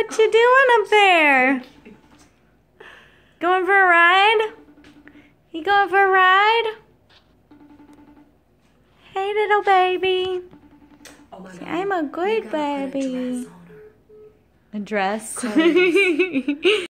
what you doing up there? Going for a ride? You going for a ride? Hey, little baby. Oh. I'm a good baby. a dress baby. A dress.